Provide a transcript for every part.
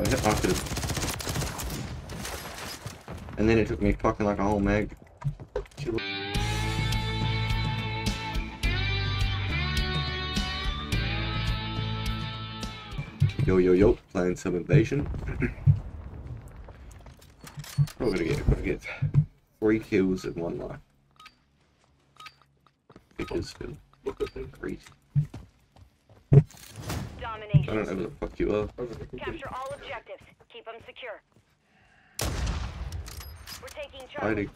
I I could've- And then it took me fucking like a whole mag. Yo yo yo, playing some invasion. We're gonna get we're gonna get three kills in one life. Because look at the great. I don't know Domination. who the fuck you are. Capture all objectives. Keep them secure. We're taking Charlie. Hiding.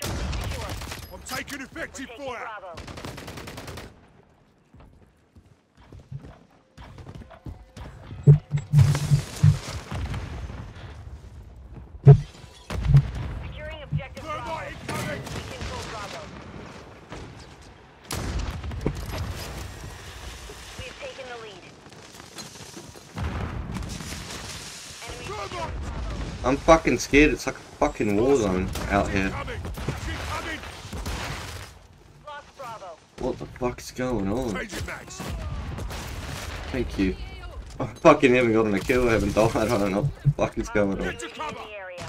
Charlie secure. I'm taking We're effective taking fire. Bravo. Securing objective Bravo. Thermite incoming. We control Bravo. We have taken the lead. Enemy Thermite. secured Bravo. I'm fucking scared. It's like a fucking war zone out here. Incoming. Incoming. Lost Bravo. What the fuck's going on? Thank you. I fucking haven't gotten a kill. I haven't died. I don't know what the fuck is going on. Get to UAV in cover. the area.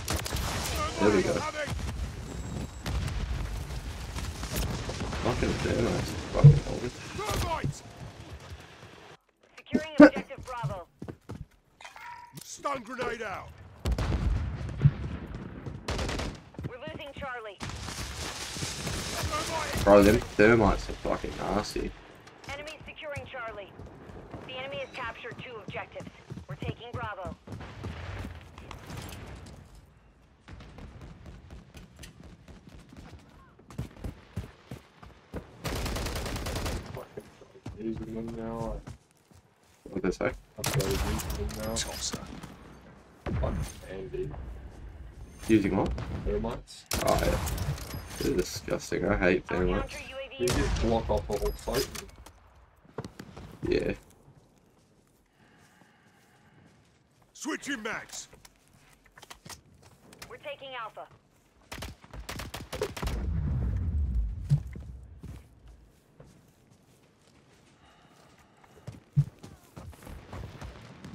There we go. Fucking damn, that's fucking old. Thermite. Securing objective Bravo. Stun grenade out. We're losing Charlie. Thermite. Bro, them thermites are fucking nasty. Enemy securing Charlie. The enemy has captured two objectives. We're taking Bravo. Using them now. What did they say? I've started using them now. Tosser. Fucking handy. Using what? Thermites. Oh yeah. They're disgusting. I hate Our thermites. counter You just block off the whole site. Yeah. Switching max. We're taking Alpha.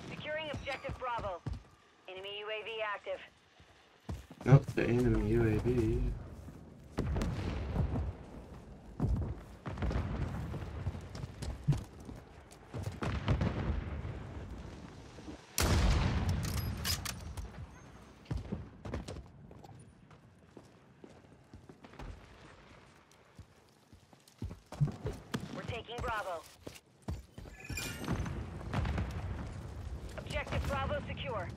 Securing objective Bravo. Enemy UAV active. Not the enemy UAV. We're taking Bravo. Objective Bravo secure.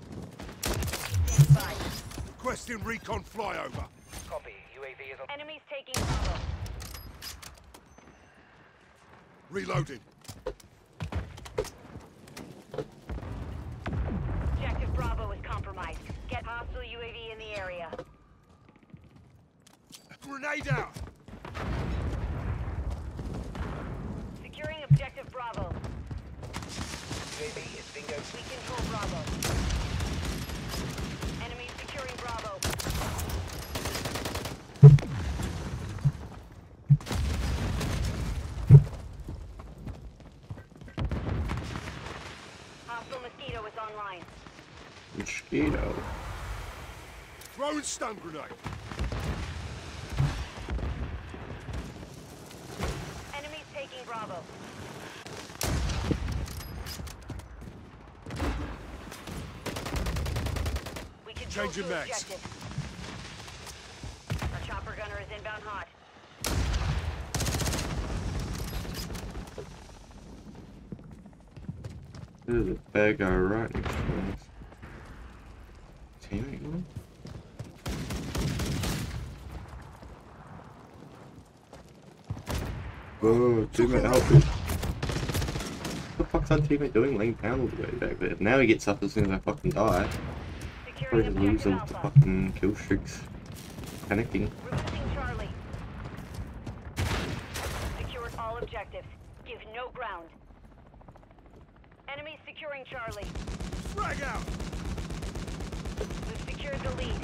Stand by. Requesting recon flyover. Copy. UAV is on. Enemies taking Bravo. Reloading. Objective Bravo is compromised. Get hostile UAV in the area. Grenade out. Securing objective Bravo. UAV is bingo. We control Bravo. Mosquito is online. Stun grenade. Enemies taking Bravo. We control Changing two mags. objectives. Our chopper gunner is inbound hot. There's a bad guy right next to us. Teammate one? Whoa, teammate help me. What the fuck's that teammate doing laying down all the way back there? Now he gets up as soon as I fucking die. Securing Probably lose objective all the fucking kill streaks. Panicking. Charlie. Secured all objectives. Give no ground. Enemies securing Charlie. Frag out. We've secured the lead.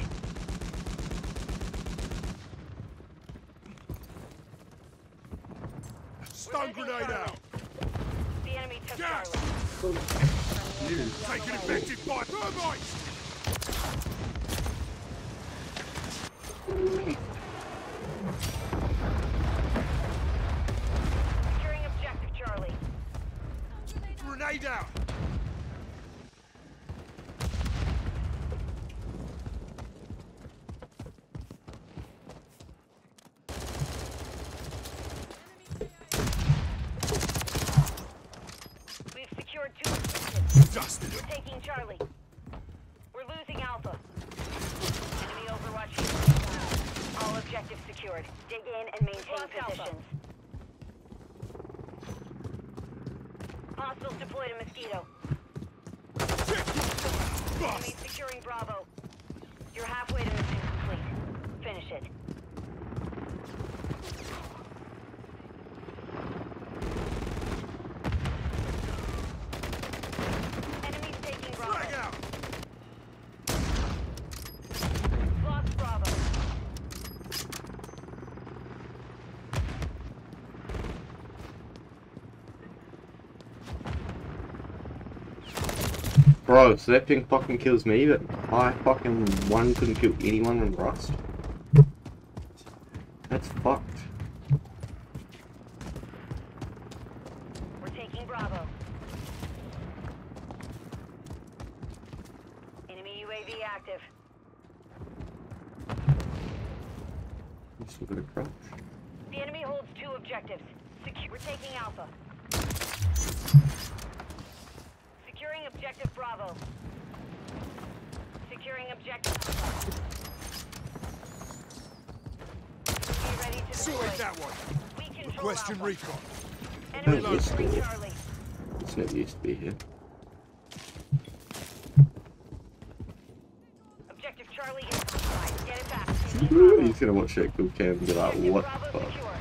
Stun grenade out. The enemy took Gas! Charlie. You. Taking effective by thermites! Securing objective Charlie. Grenade out! We've secured two objectives. Dusted We're taking Charlie. We're losing Alpha. Enemy Overwatch. All objectives secured. Dig in and maintain positions. Hostiles deployed a mosquito. Enemy securing Bravo. You're halfway to mission complete. Finish it. Enemies taking Bravo. Frag out! Lost Bravo. Bro, so that thing fucking kills me, but I fucking one couldn't kill anyone in Rust. That's fucked. We're taking Bravo. Enemy UAV active. I'm still gonna crouch. The enemy holds two objectives. We're taking Alpha. Securing objective Bravo. Securing objective Alpha. Be ready to Sorted deploy. that one. We control Requesting Alpha. recon. Enemy Reload. securing Charlie. It's never used to be here. Objective Charlie is occupied. Get it back. He's gonna watch that cool cam and be like, what the fuck? secure.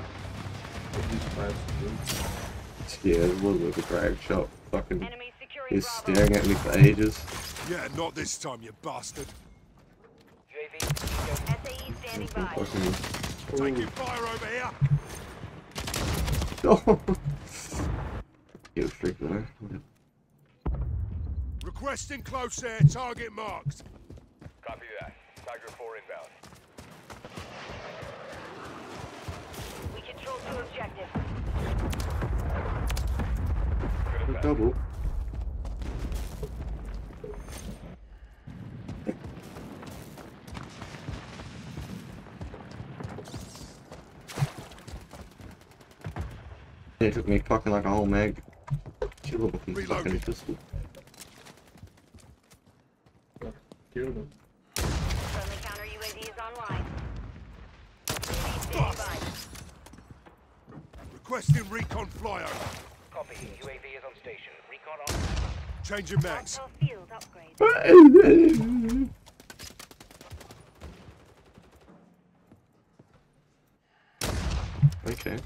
These plans to do. Yeah, a little bit of a drag shot. Fucking, Enemy securing he's staring at me for ages. Yeah, not this time, you bastard. UAV. SAE standing by. Fucking, Taking fire over here. oh. Get a freak though. Requesting close air, target marked. Copy that. Tiger 4 inbound. We control two objectives. Good A effect. double. It took me fucking like a whole mag. Kill it with my fucking pistol. Kill them. Friendly counter UAV is online. UAV standing by. Requesting recon flyover. Copy. UAV is on station. Recon on. Changing mags. Hostile field upgrade. okay.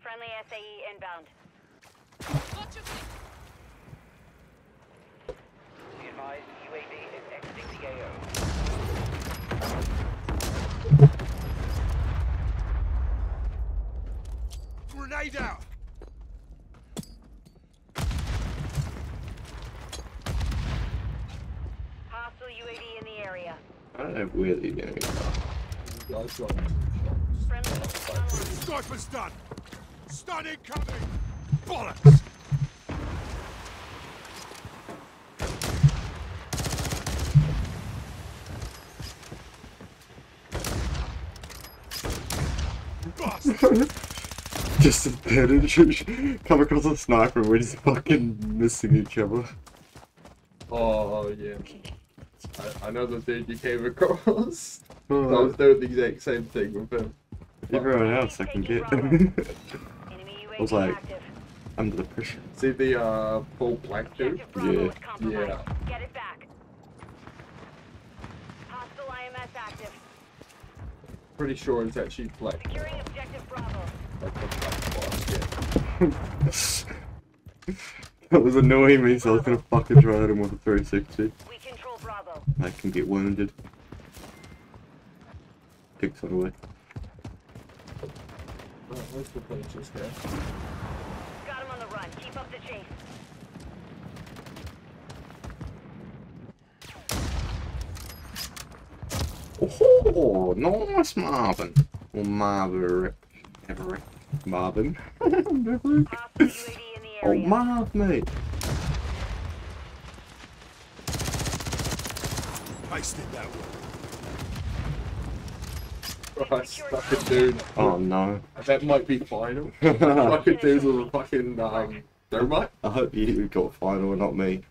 Friendly SAE inbound. Be advised, UAV is exiting the AO. Grenade out. Hostile UAV in the area. I don't know where the enemies are. You guys got two Friendly UAV online. Sniper's done. Stun incoming. Bollocks. Bust. Just a bit and come across a sniper and we're just fucking missing each other. Oh yeah. I, I know the dude you came across. I Oh, was doing the exact same thing with him. everyone else I can get. Enemy UAV was like- Under the pressure. See the uh full black dude? Yeah. Yeah. Get it back. Hostile IMS active. Pretty sure it's actually black. Securing objective Bravo. Like the black boss, yeah. That was annoying me, so I was gonna fucking try at him with a 360. We control Bravo. I can get wounded. Picks it away. Oh, where's the punches guy? Got him on the run. Keep up the chase. Oh, nice Marvin. Or Marvin. Everett. Marvin. Oh, area. Marv, mate. That one. Christ, fucking dude. Oh, no. That might be final. fucking dudes with a fucking um, thermite. I hope you got final and not me.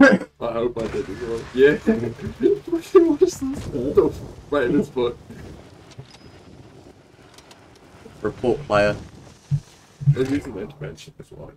I hope I did as well. Yeah. Fucking what's this? Oh, Right in his foot. Report player. There's an intervention as well.